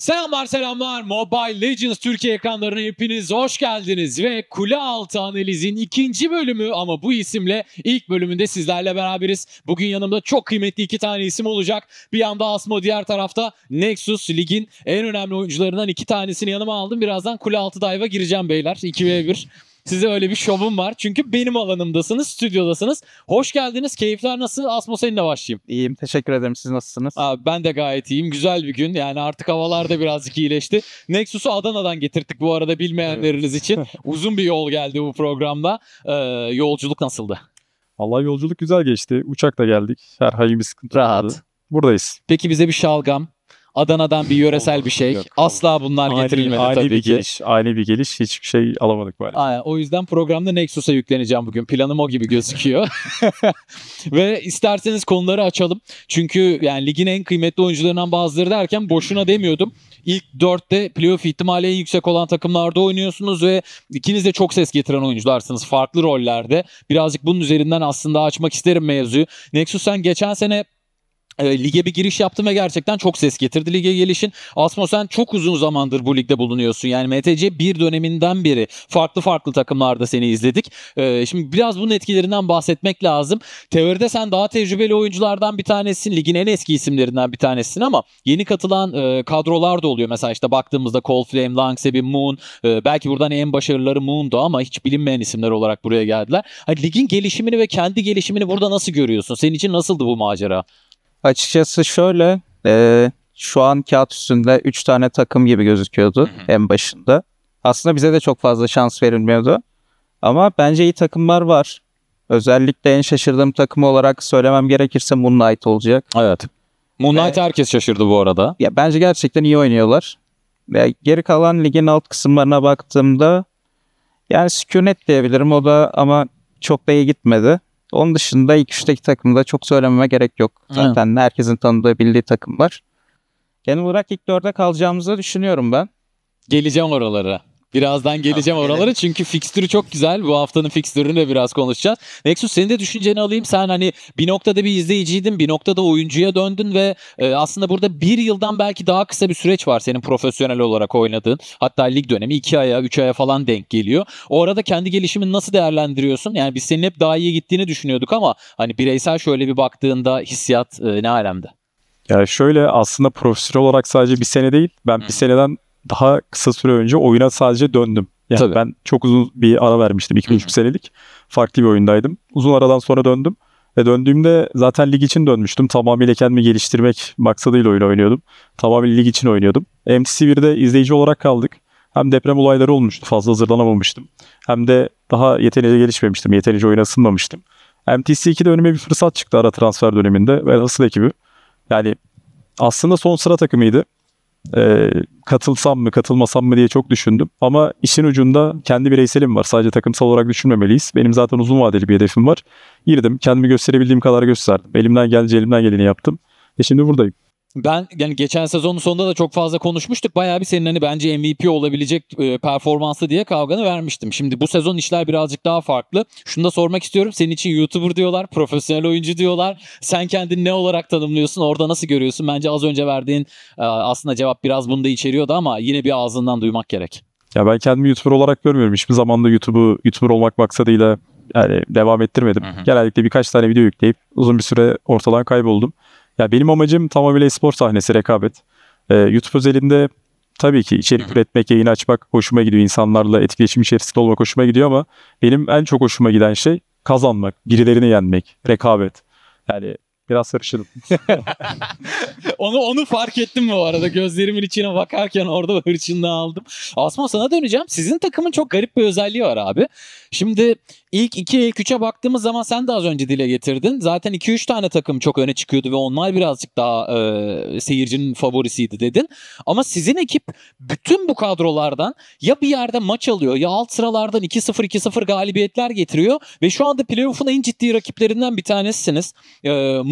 Selamlar selamlar Mobile Legends Türkiye ekranlarına hepiniz hoş geldiniz ve Kule Altı Analiz'in ikinci bölümü ama bu isimle ilk bölümünde sizlerle beraberiz. Bugün yanımda çok kıymetli iki tane isim olacak. Bir yanda Asmo diğer tarafta Nexus ligin en önemli oyuncularından iki tanesini yanıma aldım. Birazdan Kule Altı Dive'a gireceğim beyler 2v1. Size öyle bir şovum var. Çünkü benim alanımdasınız, stüdyodasınız. Hoş geldiniz. Keyifler nasıl? Asmo seninle başlayayım. İyiyim. Teşekkür ederim. Siz nasılsınız? Abi ben de gayet iyiyim. Güzel bir gün. Yani artık havalar da birazcık iyileşti. Nexus'u Adana'dan getirttik bu arada bilmeyenleriniz için. Uzun bir yol geldi bu programda. Ee, yolculuk nasıldı? Allah yolculuk güzel geçti. Uçakla geldik. Herhangi bir sıkıntı Rahat. olmadı. Buradayız. Peki bize bir şalgam, Adana'dan bir yöresel bir şey. Yok. Asla bunlar getirilmedi ani tabii bir ki. geliş. Ani bir geliş. Hiçbir şey alamadık böyle. Aynen, o yüzden programda Nexus'a yükleneceğim bugün. Planım o gibi gözüküyor. Ve isterseniz konuları açalım. Çünkü yani ligin en kıymetli oyuncularından bazıları derken boşuna demiyordum. İlk dörtte playoff ihtimali en yüksek olan takımlarda oynuyorsunuz ve ikiniz de çok ses getiren oyuncularsınız farklı rollerde. Birazcık bunun üzerinden aslında açmak isterim mevzuyu. Nexus sen geçen sene e, lige bir giriş yaptın ve gerçekten çok ses getirdi lige gelişin. Asmo sen çok uzun zamandır bu ligde bulunuyorsun. Yani MTC bir döneminden beri farklı farklı takımlarda seni izledik. E, şimdi biraz bunun etkilerinden bahsetmek lazım. Teoride sen daha tecrübeli oyunculardan bir tanesin. Ligin en eski isimlerinden bir tanesin ama yeni katılan e, kadrolar da oluyor. Mesela işte baktığımızda Cold Flame, Langsebi, Moon. e, belki buradan en başarıları Moon'du ama hiç bilinmeyen isimler olarak buraya geldiler. Hani ligin gelişimini ve kendi gelişimini burada nasıl görüyorsun? Senin için nasıldı bu macera? Açıkçası şöyle. e, şu an kağıt üstünde 3 tane takım gibi gözüküyordu en başında. Aslında bize de çok fazla şans verilmiyordu. Ama bence iyi takımlar var. Özellikle en şaşırdığım takım olarak söylemem gerekirse Moonlight olacak. Evet. Moonlight herkes şaşırdı bu arada. Ya bence gerçekten iyi oynuyorlar. Ve geri kalan ligin alt kısımlarına baktığımda yani sükunet diyebilirim o da ama çok da iyi gitmedi. Onun dışında ilk üçteki takımda çok söylememe gerek yok. Zaten herkesin tanıdığı bildiği takım var. Genel olarak ilk dörde kalacağımızı düşünüyorum ben. Geleceğim oralara. Birazdan geleceğim Tamam, oralara çünkü fikstürü çok güzel. Bu haftanın fikstürünü de biraz konuşacağız. Nexus senin de düşünceni alayım. Sen hani bir noktada bir izleyiciydin, bir noktada oyuncuya döndün ve e, aslında burada bir yıldan belki daha kısa bir süreç var senin profesyonel olarak oynadığın. Hatta lig dönemi iki aya, üç aya falan denk geliyor. O arada kendi gelişimini nasıl değerlendiriyorsun? Yani biz senin hep daha iyi gittiğini düşünüyorduk ama hani bireysel şöyle bir baktığında hissiyat e, ne alemde? Yani şöyle aslında profesyonel olarak sadece bir sene değil. Ben Hı. bir seneden daha kısa süre önce oyuna sadece döndüm. Yani Tabii. ben çok uzun bir ara vermiştim. iki Hı hı. buçuk senelik. Farklı bir oyundaydım. Uzun aradan sonra döndüm. Ve döndüğümde zaten lig için dönmüştüm. Tamamıyla kendimi geliştirmek maksadıyla oyun oynuyordum. Tamamıyla lig için oynuyordum. MTC1'de izleyici olarak kaldık. Hem deprem olayları olmuştu. Fazla hazırlanamamıştım. Hem de daha yeteneğe gelişmemiştim. Yeterince oyuna ısınmamıştım. MTC2'de önüme bir fırsat çıktı ara transfer döneminde. Ve asıl ekibi. Yani aslında son sıra takımıydı. Ee, katılsam mı katılmasam mı diye çok düşündüm. Ama işin ucunda kendi bireyselim var. Sadece takımsal olarak düşünmemeliyiz. Benim zaten uzun vadeli bir hedefim var. Girdim. Kendimi gösterebildiğim kadar gösterdim. Elimden gelince elimden geleni yaptım. Ve şimdi buradayım. Ben yani geçen sezonun sonunda da çok fazla konuşmuştuk. Bayağı bir senin hani bence MVP olabilecek e, performansı diye kavganı vermiştim. Şimdi bu sezon işler birazcık daha farklı. Şunu da sormak istiyorum. Senin için YouTuber diyorlar, profesyonel oyuncu diyorlar. Sen kendini ne olarak tanımlıyorsun? Orada nasıl görüyorsun? Bence az önce verdiğin e, aslında cevap biraz bunu da içeriyordu ama yine bir ağzından duymak gerek. Ya ben kendimi YouTuber olarak görmüyorum. Hiçbir zaman da YouTube'u YouTuber olmak maksadıyla yani devam ettirmedim. Hı hı. Genellikle birkaç tane video yükleyip uzun bir süre ortadan kayboldum. Ya benim amacım tamamıyla espor sahnesi, rekabet. Ee, YouTube özelinde tabii ki içerik üretmek, yayın açmak hoşuma gidiyor. İnsanlarla etkileşim içerisinde olmak hoşuma gidiyor ama benim en çok hoşuma giden şey kazanmak, birilerini yenmek, rekabet. Yani biraz sarışınım. onu onu fark ettim bu arada. Gözlerimin içine bakarken orada hırçınlığı aldım. Asma sana döneceğim. Sizin takımın çok garip bir özelliği var abi. Şimdi ilk 2 ilk 3'e baktığımız zaman sen de az önce dile getirdin. Zaten 2-3 tane takım çok öne çıkıyordu ve onlar birazcık daha e, seyircinin favorisiydi dedin. Ama sizin ekip bütün bu kadrolardan ya bir yerde maç alıyor ya alt sıralardan 2-0 2-0 galibiyetler getiriyor ve şu anda playoff'un en ciddi rakiplerinden bir tanesiniz. E,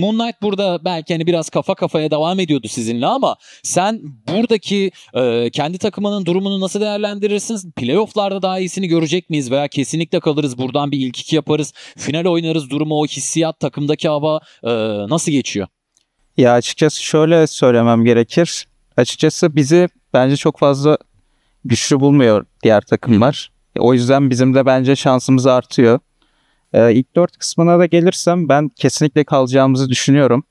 Moonlight burada belki hani biraz kafa kafaya devam ediyordu sizinle ama sen buradaki e, kendi takımının durumunu nasıl değerlendirirsiniz? Playoff'larda daha iyisini görecek miyiz veya kesinlikle kalırız buradan bir ilk iki yaparız. Final oynarız durumu o hissiyat takımdaki hava e, nasıl geçiyor? Ya açıkçası şöyle söylemem gerekir. Açıkçası bizi bence çok fazla güçlü bulmuyor diğer takımlar. O yüzden bizim de bence şansımız artıyor. Ee, ilk dört kısmına da gelirsem ben kesinlikle kalacağımızı düşünüyorum.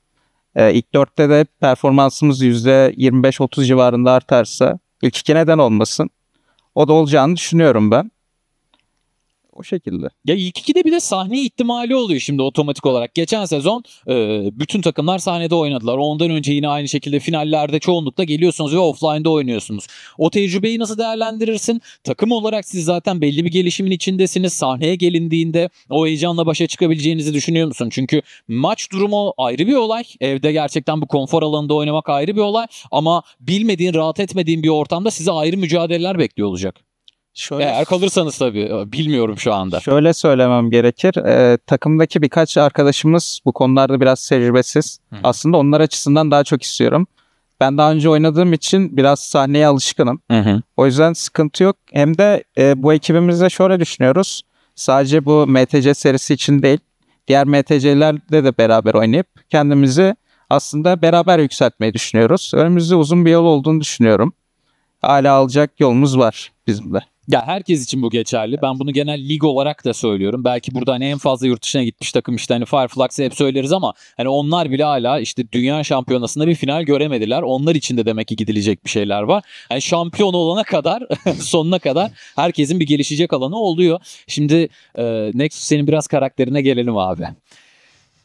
Ee, ilk dörtte de performansımız %25-30 civarında artarsa ilk iki neden olmasın. O da olacağını düşünüyorum ben. O şekilde. Ya ilk ikide bir de sahne ihtimali oluyor şimdi otomatik olarak. Geçen sezon e, bütün takımlar sahnede oynadılar. Ondan önce yine aynı şekilde finallerde çoğunlukla geliyorsunuz ve offline'da oynuyorsunuz. O tecrübeyi nasıl değerlendirirsin? Takım olarak siz zaten belli bir gelişimin içindesiniz. Sahneye gelindiğinde o heyecanla başa çıkabileceğinizi düşünüyor musun? Çünkü maç durumu ayrı bir olay. Evde gerçekten bu konfor alanında oynamak ayrı bir olay. Ama bilmediğin, rahat etmediğin bir ortamda size ayrı mücadeleler bekliyor olacak. Şöyle, Eğer kalırsanız tabii. Bilmiyorum şu anda. Şöyle söylemem gerekir. Ee, takımdaki birkaç arkadaşımız bu konularda biraz tecrübesiz. Hı. Aslında onlar açısından daha çok istiyorum. Ben daha önce oynadığım için biraz sahneye alışkınım. Hı hı. O yüzden sıkıntı yok. Hem de e, bu ekibimizde şöyle düşünüyoruz. Sadece bu MTC serisi için değil, diğer MTC'lerde de beraber oynayıp kendimizi aslında beraber yükseltmeyi düşünüyoruz. Önümüzde uzun bir yol olduğunu düşünüyorum. Hala alacak yolumuz var bizim de. Ya herkes için bu geçerli. Ben bunu genel lig olarak da söylüyorum. Belki burada hani en fazla yurt dışına gitmiş takım işte hani Fireflux'ı hep söyleriz ama hani onlar bile hala işte dünya şampiyonasında bir final göremediler. Onlar için de demek ki gidilecek bir şeyler var. Yani şampiyon olana kadar sonuna kadar herkesin bir gelişecek alanı oluyor. Şimdi e, Nexus senin biraz karakterine gelelim abi.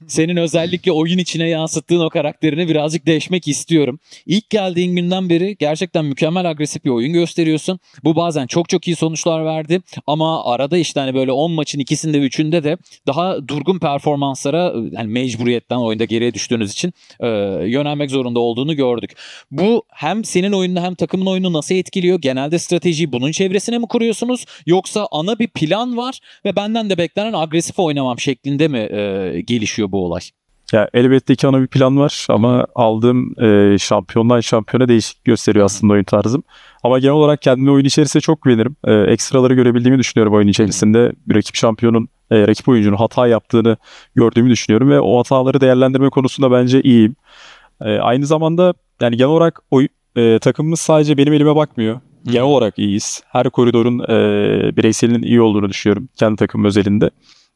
Senin özellikle oyun içine yansıttığın o karakterini birazcık değişmek istiyorum. İlk geldiğin günden beri gerçekten mükemmel agresif bir oyun gösteriyorsun. Bu bazen çok çok iyi sonuçlar verdi ama arada işte hani böyle 10 maçın ikisinde üçünde de daha durgun performanslara yani mecburiyetten oyunda geriye düştüğünüz için e, yönelmek zorunda olduğunu gördük. Bu hem senin oyununu hem takımın oyunu nasıl etkiliyor? Genelde stratejiyi bunun çevresine mi kuruyorsunuz? Yoksa ana bir plan var ve benden de beklenen agresif oynamam şeklinde mi e, gelişiyor bu olay? Ya elbette ki ana bir plan var ama aldığım e, şampiyondan şampiyona değişik gösteriyor aslında oyun tarzım. Ama genel olarak kendime oyun içerisinde çok güvenirim. E, ekstraları görebildiğimi düşünüyorum oyun içerisinde. Bir rakip şampiyonun, e, rakip oyuncunun hata yaptığını gördüğümü düşünüyorum ve o hataları değerlendirme konusunda bence iyiyim. E, aynı zamanda yani genel olarak oy, e, takımımız sadece benim elime bakmıyor. Genel olarak iyiyiz. Her koridorun e, bireyselinin iyi olduğunu düşünüyorum kendi takımım özelinde.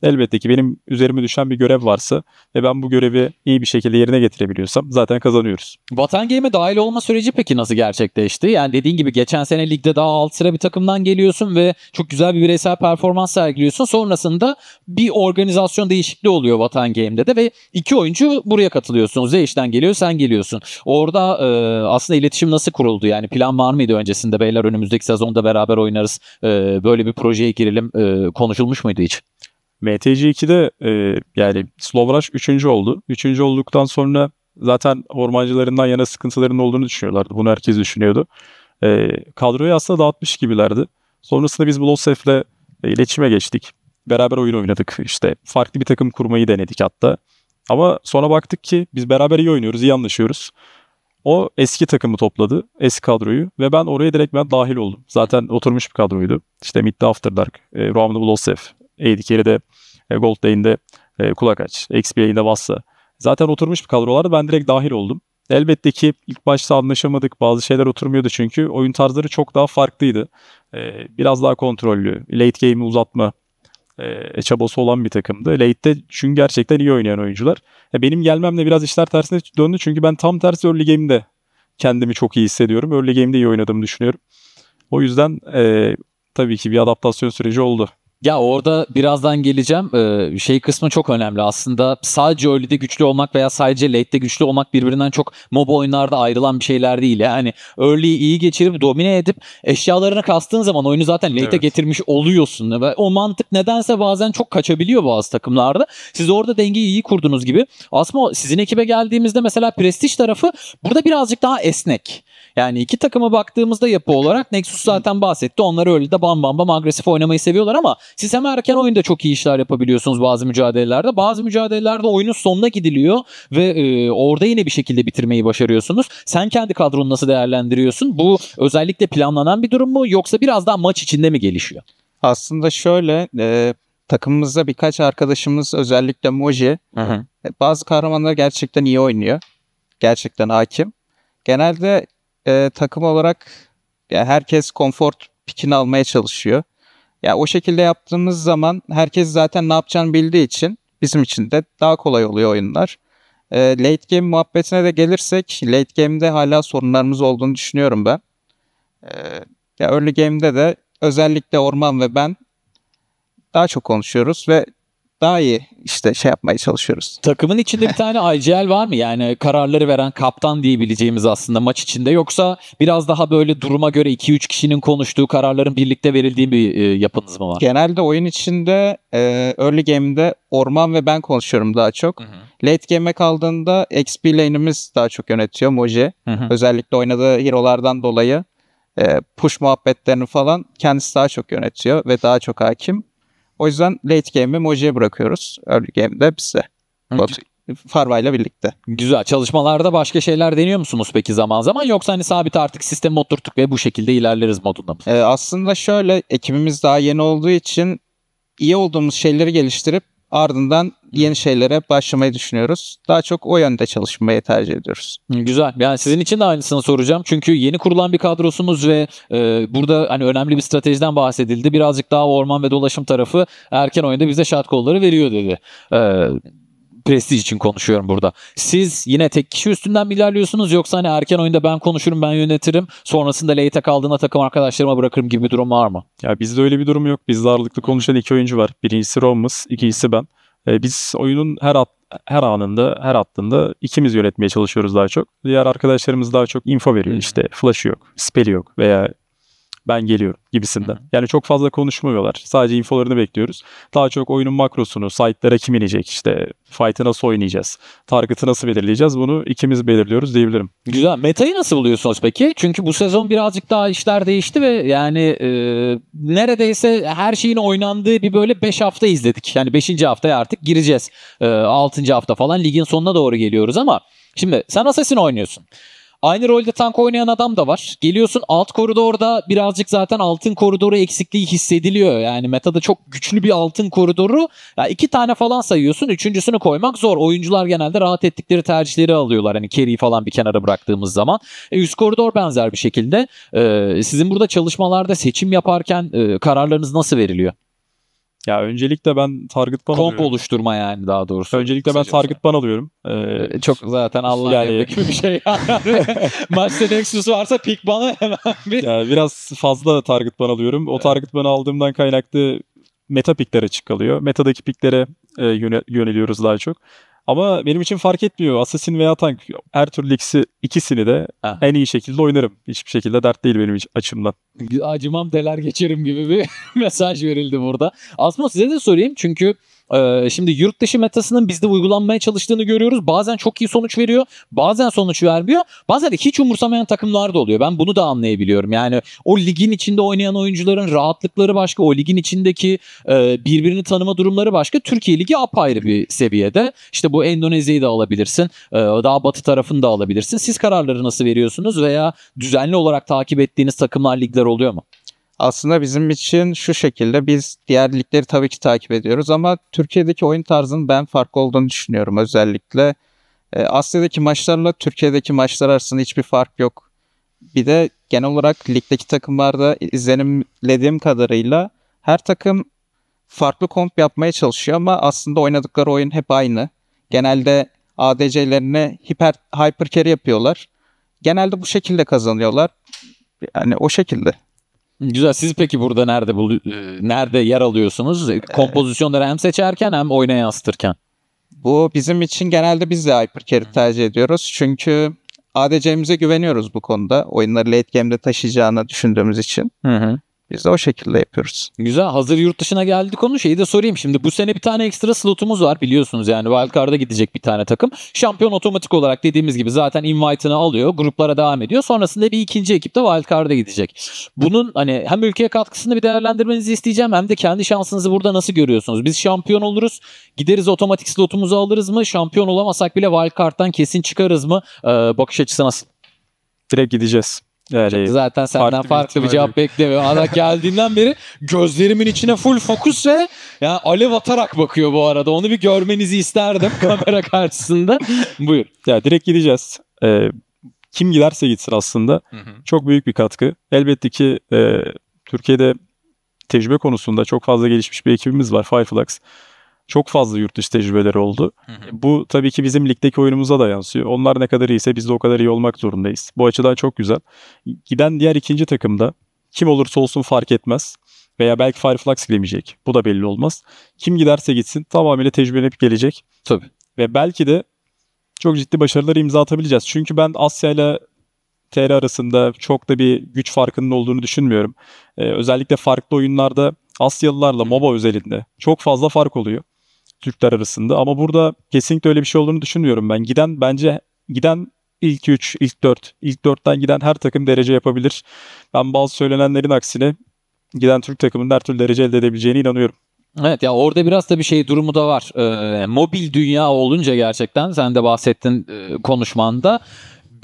Elbette ki benim üzerime düşen bir görev varsa ve ben bu görevi iyi bir şekilde yerine getirebiliyorsam zaten kazanıyoruz. Vatan Game'e dahil olma süreci peki nasıl gerçekleşti? Yani dediğin gibi geçen sene ligde daha alt sıra bir takımdan geliyorsun ve çok güzel bir bireysel performans sergiliyorsun. Sonrasında bir organizasyon değişikliği oluyor Vatan Game'de de ve iki oyuncu buraya katılıyorsun. Zeyş'ten geliyor sen geliyorsun. Orada e, aslında iletişim nasıl kuruldu? Yani plan var mıydı öncesinde? Beyler önümüzdeki sezonda beraber oynarız. E, böyle bir projeye girelim. E, konuşulmuş muydu hiç? MTC2'de e, yani Slovraş 3. oldu. 3. olduktan sonra zaten ormancılarından yana sıkıntılarının olduğunu düşünüyorlardı. Bunu herkes düşünüyordu. E, kadroyu aslında dağıtmış gibilerdi. Sonrasında biz Blosef'le e, iletişime geçtik. Beraber oyun oynadık. İşte farklı bir takım kurmayı denedik hatta. Ama sonra baktık ki biz beraber iyi oynuyoruz, iyi anlaşıyoruz. O eski takımı topladı, eski kadroyu ve ben oraya direkt ben dahil oldum. Zaten oturmuş bir kadroydu. İşte Mid'de After Dark, e, Roam'da Blosef, AD Carry'de e, Gold Lane'de e, Kulakaç, XP Lane'de Vassa. Zaten oturmuş bir kadrolardı. Ben direkt dahil oldum. Elbette ki ilk başta anlaşamadık. Bazı şeyler oturmuyordu çünkü oyun tarzları çok daha farklıydı. E, biraz daha kontrollü, late game'i uzatma e, çabası olan bir takımdı. Late'de çünkü gerçekten iyi oynayan oyuncular. E, benim gelmemle biraz işler tersine döndü çünkü ben tam tersi early game'de kendimi çok iyi hissediyorum. Early game'de iyi oynadığımı düşünüyorum. O yüzden e, tabii ki bir adaptasyon süreci oldu. Ya orada birazdan geleceğim. Ee, şey kısmı çok önemli. Aslında sadece early'de güçlü olmak veya sadece late'de güçlü olmak birbirinden çok MOBA oyunlarda ayrılan bir şeyler değil. Yani early'yi iyi geçirip domine edip eşyalarına kastığın zaman oyunu zaten late'e Evet. getirmiş oluyorsun. Ve o mantık nedense bazen çok kaçabiliyor bazı takımlarda. Siz orada dengeyi iyi kurdunuz gibi. Aslında sizin ekibe geldiğimizde mesela Prestige tarafı burada birazcık daha esnek. Yani iki takıma baktığımızda yapı olarak Nexus zaten bahsetti. Onlar öyle de bam bam bam agresif oynamayı seviyorlar ama siz hem erken oyunda çok iyi işler yapabiliyorsunuz bazı mücadelelerde. Bazı mücadelelerde oyunun sonuna gidiliyor ve e, orada yine bir şekilde bitirmeyi başarıyorsunuz. Sen kendi kadronu nasıl değerlendiriyorsun? Bu özellikle planlanan bir durum mu yoksa biraz daha maç içinde mi gelişiyor? Aslında şöyle e, takımımızda birkaç arkadaşımız özellikle Moji e, bazı kahramanlar gerçekten iyi oynuyor. Gerçekten hakim. Genelde e, takım olarak Ya herkes konfor pikini almaya çalışıyor. Ya o şekilde yaptığımız zaman herkes zaten ne yapacağını bildiği için bizim için de daha kolay oluyor oyunlar. E, late game muhabbetine de gelirsek late game'de hala sorunlarımız olduğunu düşünüyorum ben. E, ya early game'de de özellikle Orman ve ben daha çok konuşuyoruz ve daha iyi işte şey yapmaya çalışıyoruz. Takımın içinde bir tane IGL var mı? Yani kararları veren kaptan diyebileceğimiz aslında maç içinde. Yoksa biraz daha böyle duruma göre 2-3 kişinin konuştuğu kararların birlikte verildiği bir e, yapınız mı var? Genelde oyun içinde e, early game'de Orman ve ben konuşuyorum daha çok. Hı hı. Late game'e kaldığında XP lane'imiz daha çok yönetiyor Moji. Hı hı. Özellikle oynadığı hero'lardan dolayı e, push muhabbetlerini falan kendisi daha çok yönetiyor ve daha çok hakim. O yüzden late game'i Moji'ye bırakıyoruz. Early game'de bize. Batu, Farva ile birlikte. Güzel. Çalışmalarda başka şeyler deniyor musunuz peki zaman zaman? Yoksa hani sabit artık sistemi oturttuk ve bu şekilde ilerleriz modunda mı? E, aslında şöyle ekibimiz daha yeni olduğu için iyi olduğumuz şeyleri geliştirip ardından yeni şeylere başlamayı düşünüyoruz. Daha çok o yönde çalışmayı tercih ediyoruz. Güzel. Yani sizin için de aynısını soracağım. Çünkü yeni kurulan bir kadrosunuz ve e, burada hani önemli bir stratejiden bahsedildi. Birazcık daha orman ve dolaşım tarafı erken oyunda bize şart kolları veriyor dedi. E, Prestij için konuşuyorum burada. Siz yine tek kişi üstünden mi ilerliyorsunuz yoksa hani erken oyunda ben konuşurum ben yönetirim sonrasında late'e kaldığında takım arkadaşlarıma bırakırım gibi bir durum var mı? Ya bizde öyle bir durum yok. Bizde ağırlıklı konuşan iki oyuncu var. Birincisi Romus, ikincisi ben. Ee, biz oyunun her at, her anında, her attığında ikimiz yönetmeye çalışıyoruz daha çok. Diğer arkadaşlarımız daha çok info veriyor. İşte flash'ı yok, spell'i yok veya ben geliyorum gibisinden. Yani çok fazla konuşmuyorlar. Sadece infolarını bekliyoruz. Daha çok oyunun makrosunu, site'lara kim inecek, işte fight'ı nasıl oynayacağız, target'ı nasıl belirleyeceğiz bunu ikimiz belirliyoruz diyebilirim. Güzel. Metayı nasıl buluyorsunuz peki? Çünkü bu sezon birazcık daha işler değişti ve yani e, neredeyse her şeyin oynandığı bir böyle 5 hafta izledik. Yani 5. haftaya artık gireceğiz. E, 6. hafta falan ligin sonuna doğru geliyoruz ama şimdi sen Assassin oynuyorsun. Aynı rolde tank oynayan adam da var. Geliyorsun alt koridorda birazcık zaten altın koridoru eksikliği hissediliyor. Yani metada çok güçlü bir altın koridoru. Ya iki tane falan sayıyorsun. Üçüncüsünü koymak zor. Oyuncular genelde rahat ettikleri tercihleri alıyorlar. Hani carry'i falan bir kenara bıraktığımız zaman. E, üst koridor benzer bir şekilde. E, sizin burada çalışmalarda seçim yaparken e, kararlarınız nasıl veriliyor? Ya öncelikle ben target ban Komp alıyorum. oluşturma yani daha doğrusu. Öncelikle ben target ban alıyorum. Ee, E, Çok zaten Allah'ın Yani- gibi bir şey. Maçta Nexus varsa pick bana hemen bir Ya biraz fazla target ban alıyorum. O target banı aldığımdan kaynaklı meta piklere açık kalıyor. Metadaki piklere e, yöne- yöneliyoruz daha çok. Ama benim için fark etmiyor. Assassin veya tank her türlü ikisi, ikisini de Ha. en iyi şekilde oynarım. Hiçbir şekilde dert değil benim açımdan. acımam deler geçerim gibi bir mesaj verildi burada. Aslında size de sorayım çünkü e, şimdi yurt dışı metasının bizde uygulanmaya çalıştığını görüyoruz. Bazen çok iyi sonuç veriyor, bazen sonuç vermiyor. Bazen de hiç umursamayan takımlar da oluyor. Ben bunu da anlayabiliyorum. Yani o ligin içinde oynayan oyuncuların rahatlıkları başka, o ligin içindeki e, birbirini tanıma durumları başka. Türkiye Ligi apayrı bir seviyede. İşte bu Endonezya'yı da alabilirsin, e, daha batı tarafını da alabilirsin. Siz kararları nasıl veriyorsunuz veya düzenli olarak takip ettiğiniz takımlar, ligler oluyor mu? Aslında bizim için şu şekilde biz diğer ligleri tabii ki takip ediyoruz ama Türkiye'deki oyun tarzının ben farklı olduğunu düşünüyorum özellikle. E, Asya'daki maçlarla Türkiye'deki maçlar arasında hiçbir fark yok. Bir de genel olarak ligdeki takımlarda izlenimlediğim kadarıyla her takım farklı komp yapmaya çalışıyor ama aslında oynadıkları oyun hep aynı. Genelde ADC'lerine hiper, hyper carry yapıyorlar. Genelde bu şekilde kazanıyorlar. Yani o şekilde. Güzel. Siz peki burada nerede bulu- e, nerede yer alıyorsunuz? E, Kompozisyonları hem seçerken hem oyuna yansıtırken. Bu bizim için genelde biz de hyper carry tercih ediyoruz. Çünkü ADC'mize güveniyoruz bu konuda. Oyunları late game'de taşıyacağını düşündüğümüz için. Hı hı. Biz de o şekilde yapıyoruz. Güzel. Hazır yurt dışına geldi konu. Şeyi de sorayım. Şimdi bu sene bir tane ekstra slotumuz var biliyorsunuz. Yani wildcard'a gidecek bir tane takım. Şampiyon otomatik olarak dediğimiz gibi zaten invite'ını alıyor. Gruplara devam ediyor. Sonrasında bir ikinci ekip de wildcard'a gidecek. Bunun hani hem ülkeye katkısını bir değerlendirmenizi isteyeceğim hem de kendi şansınızı burada nasıl görüyorsunuz? Biz şampiyon oluruz. Gideriz otomatik slotumuzu alırız mı? Şampiyon olamasak bile wildcard'dan kesin çıkarız mı? Ee, bakış açısı nasıl? Direkt gideceğiz. Yani Zaten senden farklı farklı, bir cevap beklemiyorum. Ana geldiğinden beri gözlerimin içine full fokus ve yani alev atarak bakıyor bu arada. Onu bir görmenizi isterdim kamera karşısında. Buyur. ya direkt gideceğiz. Ee, kim giderse gitsin aslında çok büyük bir katkı. Elbette ki e, Türkiye'de tecrübe konusunda çok fazla gelişmiş bir ekibimiz var Fireflux. Çok fazla yurt dışı tecrübeleri oldu. Bu tabii ki bizim ligdeki oyunumuza da yansıyor. Onlar ne kadar iyiyse biz de o kadar iyi olmak zorundayız. Bu açıdan çok güzel. Giden diğer ikinci takımda kim olursa olsun fark etmez. Veya belki Fireflux gidemeyecek. Bu da belli olmaz. Kim giderse gitsin tamamıyla tecrübelenip gelecek. Tabii. Ve belki de çok ciddi başarıları imza atabileceğiz. Çünkü ben Asya ile TR arasında çok da bir güç farkının olduğunu düşünmüyorum. Ee, özellikle farklı oyunlarda Asyalılarla MOBA özelinde çok fazla fark oluyor Türkler arasında. Ama burada kesinlikle öyle bir şey olduğunu düşünmüyorum ben. Giden bence giden ilk 3, ilk 4, ilk 4'ten giden her takım derece yapabilir. Ben bazı söylenenlerin aksine giden Türk takımının her türlü derece elde edebileceğine inanıyorum. Evet ya orada biraz da bir şey durumu da var. Ee, mobil dünya olunca gerçekten sen de bahsettin e, konuşmanda.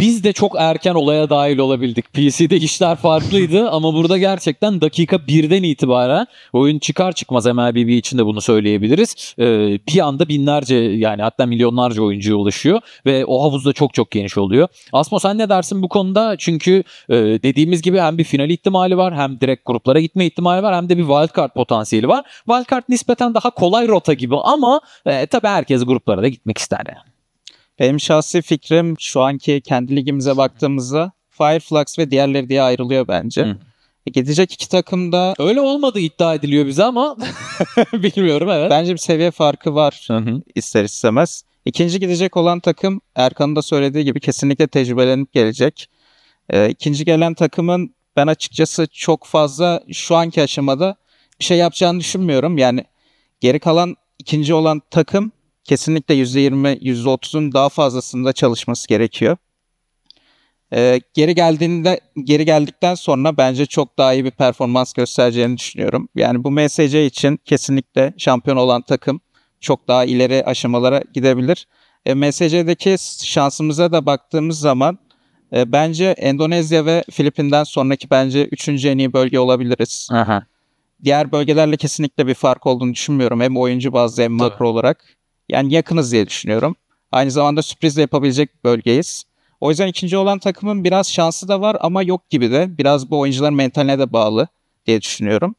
Biz de çok erken olaya dahil olabildik. PC'de işler farklıydı ama burada gerçekten dakika birden itibaren oyun çıkar çıkmaz MLBB için de bunu söyleyebiliriz. Ee, bir anda binlerce yani hatta milyonlarca oyuncuya ulaşıyor ve o havuz da çok çok geniş oluyor. Asmo sen ne dersin bu konuda? Çünkü e, dediğimiz gibi hem bir final ihtimali var hem direkt gruplara gitme ihtimali var hem de bir wildcard potansiyeli var. Wildcard nispeten daha kolay rota gibi ama e, tabii herkes gruplara da gitmek ister yani. Benim şahsi fikrim şu anki kendi ligimize baktığımızda Fireflux ve diğerleri diye ayrılıyor bence. Hı. E, Gidecek iki takım da Öyle olmadı iddia ediliyor bize ama bilmiyorum evet. bence bir seviye farkı var Hı hı. ister istemez. İkinci gidecek olan takım Erkan'ın da söylediği gibi kesinlikle tecrübelenip gelecek. Ee, ikinci gelen takımın ben açıkçası çok fazla şu anki aşamada bir şey yapacağını düşünmüyorum. Yani geri kalan ikinci olan takım kesinlikle %20, %30'un daha fazlasında çalışması gerekiyor. Ee, geri geldiğinde geri geldikten sonra bence çok daha iyi bir performans göstereceğini düşünüyorum. Yani bu MSC için kesinlikle şampiyon olan takım çok daha ileri aşamalara gidebilir. E, MSC'deki şansımıza da baktığımız zaman e, bence Endonezya ve Filipin'den sonraki bence üçüncü en iyi bölge olabiliriz. Aha. Diğer bölgelerle kesinlikle bir fark olduğunu düşünmüyorum. Hem oyuncu bazlı hem makro olarak. Yani yakınız diye düşünüyorum. Aynı zamanda sürpriz de yapabilecek bölgeyiz. O yüzden ikinci olan takımın biraz şansı da var ama yok gibi de. Biraz bu oyuncuların mentaline de bağlı diye düşünüyorum.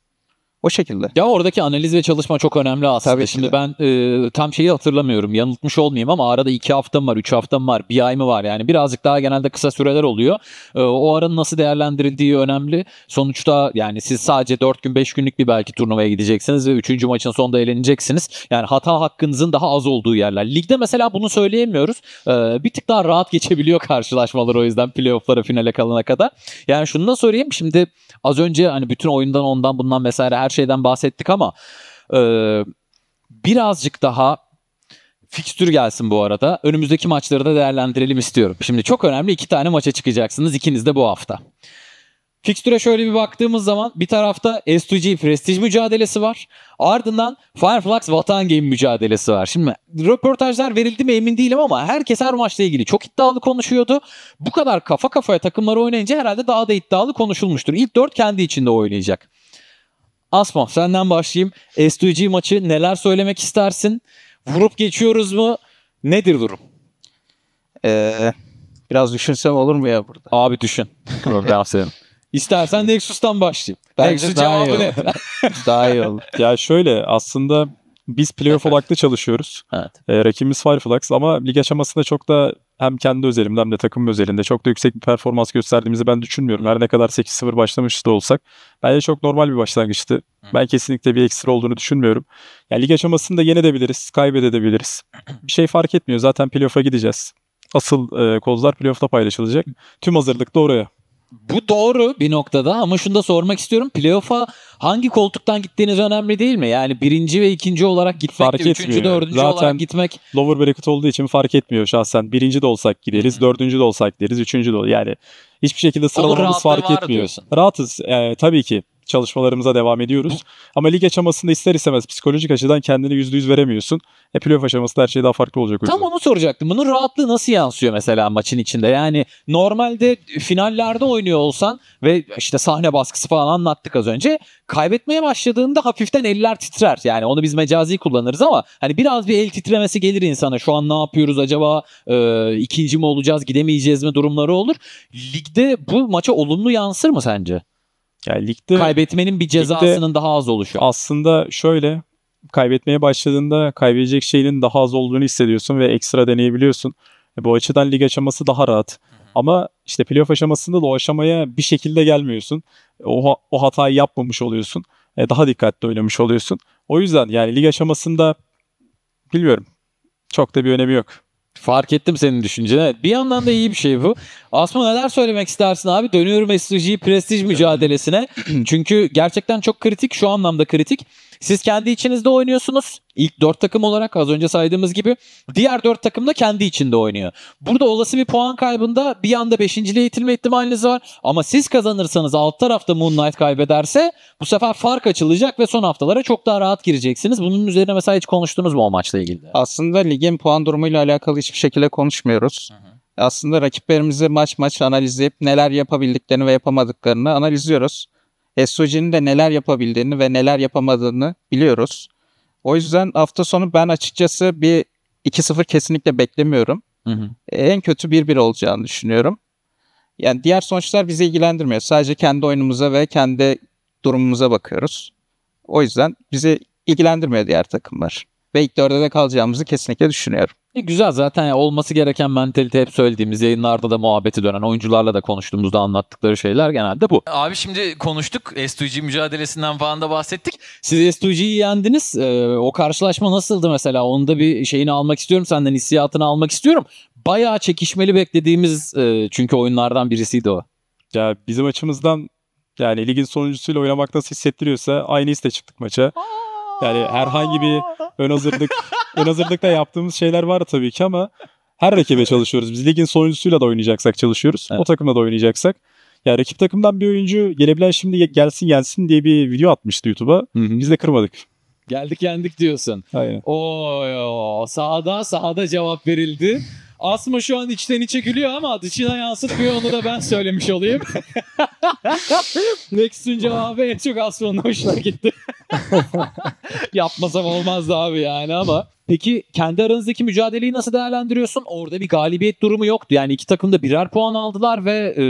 O şekilde. Ya oradaki analiz ve çalışma çok önemli aslında. Tabii Şimdi de. ben e, tam şeyi hatırlamıyorum. Yanıltmış olmayayım ama arada iki haftam var, üç haftam var, bir ay mı var? Yani birazcık daha genelde kısa süreler oluyor. E, o aranın nasıl değerlendirildiği önemli. Sonuçta yani siz sadece 4 gün 5 günlük bir belki turnuvaya gideceksiniz ve 3. maçın sonunda eğleneceksiniz. Yani hata hakkınızın daha az olduğu yerler. Ligde mesela bunu söyleyemiyoruz. E, bir tık daha rahat geçebiliyor karşılaşmalar o yüzden playofflara finale kalana kadar. Yani şunu da sorayım. Şimdi az önce hani bütün oyundan ondan bundan vesaire her şeyden bahsettik ama e, birazcık daha fikstür gelsin bu arada. Önümüzdeki maçları da değerlendirelim istiyorum. Şimdi çok önemli iki tane maça çıkacaksınız. ikiniz de bu hafta. Fikstüre şöyle bir baktığımız zaman bir tarafta S2G prestij mücadelesi var. Ardından Fireflux Vatan Game mücadelesi var. Şimdi röportajlar verildi mi emin değilim ama herkes her maçla ilgili çok iddialı konuşuyordu. Bu kadar kafa kafaya takımlar oynayınca herhalde daha da iddialı konuşulmuştur. İlk dört kendi içinde oynayacak. Asma senden başlayayım. S2G maçı neler söylemek istersin? Vurup geçiyoruz mu? Nedir durum? Ee, biraz düşünsem olur mu ya burada? Abi düşün. Problem senin. İstersen Nexus'tan başlayayım. Bence Nexus daha iyi cevabı ne? olur. Daha iyi olur. Ya şöyle aslında biz playoff odaklı çalışıyoruz. Evet. E, rakibimiz Fireflux ama lig aşamasında çok da hem kendi özelimde hem de takım özelinde çok da yüksek bir performans gösterdiğimizi ben düşünmüyorum. Her ne kadar 8-0 başlamış da olsak bence çok normal bir başlangıçtı. Ben kesinlikle bir ekstra olduğunu düşünmüyorum. Yani lig aşamasında yenebiliriz, kaybedebiliriz. Bir şey fark etmiyor. Zaten playoff'a gideceğiz. Asıl e, kozlar playoff'ta paylaşılacak. Tüm hazırlık da oraya. Bu doğru bir noktada ama şunu da sormak istiyorum. Playoff'a hangi koltuktan gittiğiniz önemli değil mi? Yani birinci ve ikinci olarak gitmek Fark de üçüncü, etmiyor. dördüncü Zaten- olarak gitmek. Lower bracket olduğu için fark etmiyor şahsen. Birinci de olsak gideriz, dördüncü de olsak gideriz, üçüncü de ol- Yani hiçbir şekilde sıralamamız fark etmiyor. diyorsun. Rahatız e, tabii ki. Çalışmalarımıza devam ediyoruz. Ama lig aşamasında ister istemez psikolojik açıdan kendini %100 veremiyorsun. E playoff aşamasında her şey daha farklı olacak. Tam onu soracaktım. Bunun rahatlığı nasıl yansıyor mesela maçın içinde? Yani normalde finallerde oynuyor olsan ve işte sahne baskısı falan anlattık az önce. Kaybetmeye başladığında hafiften eller titrer. Yani onu biz mecazi kullanırız ama hani biraz bir el titremesi gelir insana. Şu an ne yapıyoruz acaba? Ee, ikinci mi olacağız, gidemeyeceğiz mi durumları olur. Ligde bu maça olumlu yansır mı sence? Yani ligde Kaybetmenin bir cezasının daha az oluşu. aslında şöyle kaybetmeye başladığında kaybedecek şeyinin daha az olduğunu hissediyorsun ve ekstra deneyebiliyorsun. E, bu açıdan lig aşaması daha rahat. Ama işte playoff aşamasında da o aşamaya bir şekilde gelmiyorsun. O, o hatayı yapmamış oluyorsun. E, daha dikkatli oynamış oluyorsun. O yüzden yani lig aşamasında bilmiyorum. Çok da bir önemi yok. Fark ettim senin düşünceni. Bir yandan da iyi bir şey bu. Asma neler söylemek istersin abi? Dönüyorum SSG prestij mücadelesine. Çünkü gerçekten çok kritik. Şu anlamda kritik. Siz kendi içinizde oynuyorsunuz. İlk dört takım olarak az önce saydığımız gibi. Diğer dört takım da kendi içinde oynuyor. Burada olası bir puan kaybında bir anda beşinciliğe itilme ihtimaliniz var. Ama siz kazanırsanız alt tarafta Moonlight kaybederse bu sefer fark açılacak ve son haftalara çok daha rahat gireceksiniz. Bunun üzerine mesela hiç konuştunuz mu o maçla ilgili? Aslında ligin puan durumuyla alakalı hiçbir şekilde konuşmuyoruz. Aslında rakiplerimizi maç maç analizleyip neler yapabildiklerini ve yapamadıklarını analizliyoruz. SOG'nin de neler yapabildiğini ve neler yapamadığını biliyoruz. O yüzden hafta sonu ben açıkçası bir 2-0 kesinlikle beklemiyorum. Hı hı. En kötü 1-1 olacağını düşünüyorum. Yani diğer sonuçlar bizi ilgilendirmiyor. Sadece kendi oyunumuza ve kendi durumumuza bakıyoruz. O yüzden bizi ilgilendirmiyor diğer takımlar. Ve ilk dörde de kalacağımızı kesinlikle düşünüyorum. E, güzel zaten olması gereken mentalite hep söylediğimiz yayınlarda da muhabbeti dönen oyuncularla da konuştuğumuzda anlattıkları şeyler genelde bu. Abi şimdi konuştuk. S2G mücadelesinden falan da bahsettik. Siz S2G'yi yendiniz. Ee, o karşılaşma nasıldı mesela? Onu da bir şeyini almak istiyorum senden hissiyatını almak istiyorum. Bayağı çekişmeli beklediğimiz e, çünkü oyunlardan birisiydi o. Ya bizim açımızdan yani ligin sonuncusuyla oynamak nasıl hissettiriyorsa aynı hisse çıktık maça. Yani herhangi bir ön hazırlık ön hazırlıkta yaptığımız şeyler var tabii ki ama her rakibe çalışıyoruz. Biz ligin sonuncusuyla da oynayacaksak çalışıyoruz. Evet. O takımla da oynayacaksak. Ya rakip takımdan bir oyuncu gelebilen şimdi gelsin gelsin diye bir video atmıştı YouTube'a. Biz de kırmadık. Geldik yendik diyorsun. Aynen. Oy, o sahada sahada cevap verildi. Asma şu an içten içe gülüyor ama dışına yansıtmıyor onu da ben söylemiş olayım. Nexus'un cevabı en çok Asma'nın hoşuna gitti. Yapmasam olmazdı abi yani ama. Peki kendi aranızdaki mücadeleyi nasıl değerlendiriyorsun? Orada bir galibiyet durumu yoktu. Yani iki takım da birer puan aldılar ve e,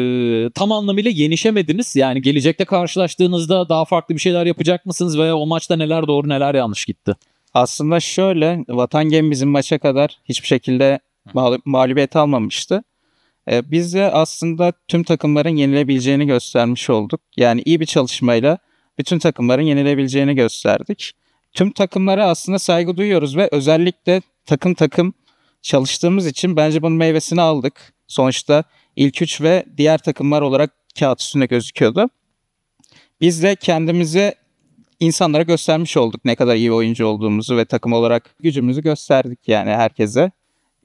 tam anlamıyla yenişemediniz. Yani gelecekte karşılaştığınızda daha farklı bir şeyler yapacak mısınız veya o maçta neler doğru neler yanlış gitti? Aslında şöyle Vatan Gemi bizim maça kadar hiçbir şekilde mağlu- mağlubiyet almamıştı. Ee, biz de aslında tüm takımların yenilebileceğini göstermiş olduk. Yani iyi bir çalışmayla bütün takımların yenilebileceğini gösterdik. Tüm takımlara aslında saygı duyuyoruz ve özellikle takım takım çalıştığımız için bence bunun meyvesini aldık. Sonuçta ilk üç ve diğer takımlar olarak kağıt üstünde gözüküyordu. Biz de kendimizi insanlara göstermiş olduk ne kadar iyi oyuncu olduğumuzu ve takım olarak gücümüzü gösterdik yani herkese.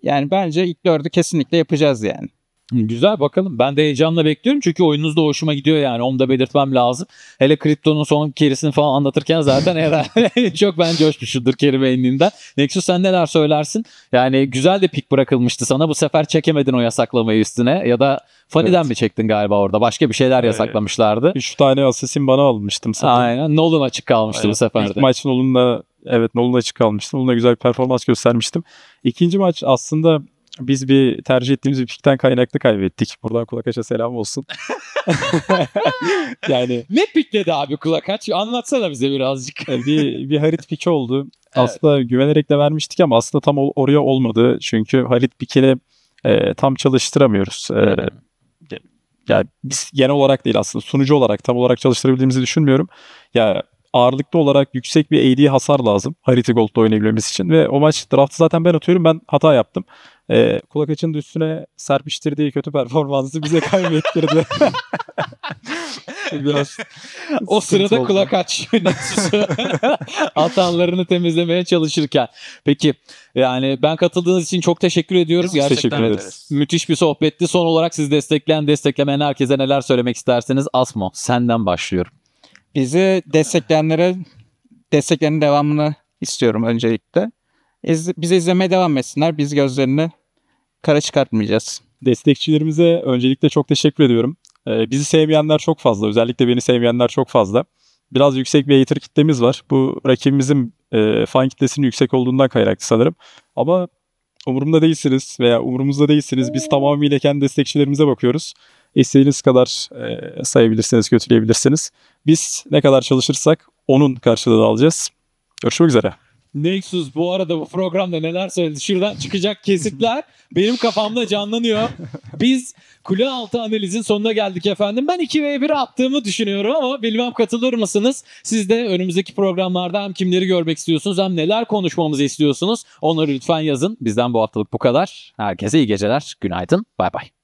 Yani bence ilk dördü kesinlikle yapacağız yani. Güzel bakalım. Ben de heyecanla bekliyorum çünkü oyununuz da hoşuma gidiyor yani. Onu da belirtmem lazım. Hele kriptonun son kerisini falan anlatırken zaten herhalde çok ben coşmuşumdur Kerim Enli'nden. Nexus sen neler söylersin? Yani güzel de pik bırakılmıştı sana. Bu sefer çekemedin o yasaklamayı üstüne. Ya da Fanny'den Evet. mi çektin galiba orada? Başka bir şeyler Ee, yasaklamışlardı. Üç tane Assassin bana almıştım sanırım. Aynen. Nolan açık kalmıştı Aynen. bu sefer İlk de. maç Nolan'la evet Nolan'la açık kalmıştım. Nolan'la güzel bir performans göstermiştim. İkinci maç aslında biz bir tercih ettiğimiz bir pikten kaynaklı kaybettik. Buradan kulak aça selam olsun. yani Ne pikledi abi kulak aç? Anlatsana bize birazcık. e, bir, bir Harit piki oldu. Evet. Aslında güvenerek de vermiştik ama aslında tam oraya olmadı. Çünkü Harit pikini e, tam çalıştıramıyoruz. E, yani biz genel olarak değil aslında sunucu olarak tam olarak çalıştırabildiğimizi düşünmüyorum. Ya ağırlıklı olarak yüksek bir AD hasar lazım Harita Gold'da oynayabilmemiz için ve o maç draftı zaten ben atıyorum ben hata yaptım. Ee, kulak açının üstüne serpiştirdiği kötü performansı bize kaybettirdi. Biraz O sırada oldu. kulak aç Nexus'u hatalarını temizlemeye çalışırken. Peki yani ben katıldığınız için çok teşekkür ediyoruz. Gerçekten teşekkür ederiz. müthiş bir sohbetti. Son olarak siz destekleyen desteklemeyen herkese neler söylemek isterseniz Asmo senden başlıyorum. Bizi destekleyenlere desteklerinin devamını istiyorum öncelikle. İz, bizi izlemeye devam etsinler. Biz gözlerini kara çıkartmayacağız. Destekçilerimize öncelikle çok teşekkür ediyorum. Ee, bizi sevmeyenler çok fazla. Özellikle beni sevmeyenler çok fazla. Biraz yüksek bir hater kitlemiz var. Bu rakibimizin e, fan kitlesinin yüksek olduğundan kaynaklı sanırım. Ama umurumda değilsiniz veya umurumuzda değilsiniz. Biz tamamıyla kendi destekçilerimize bakıyoruz. İstediğiniz kadar e, sayabilirsiniz, kötüleyebilirsiniz. Biz ne kadar çalışırsak onun karşılığını alacağız. Görüşmek üzere. Nexus bu arada bu programda neler söyledi? Şuradan çıkacak kesitler benim kafamda canlanıyor. Biz kule altı analizin sonuna geldik efendim. Ben 2v1 attığımı düşünüyorum ama bilmem katılır mısınız? Siz de önümüzdeki programlarda hem kimleri görmek istiyorsunuz hem neler konuşmamızı istiyorsunuz. Onları lütfen yazın. Bizden bu haftalık bu kadar. Herkese iyi geceler. Günaydın. Bay bay.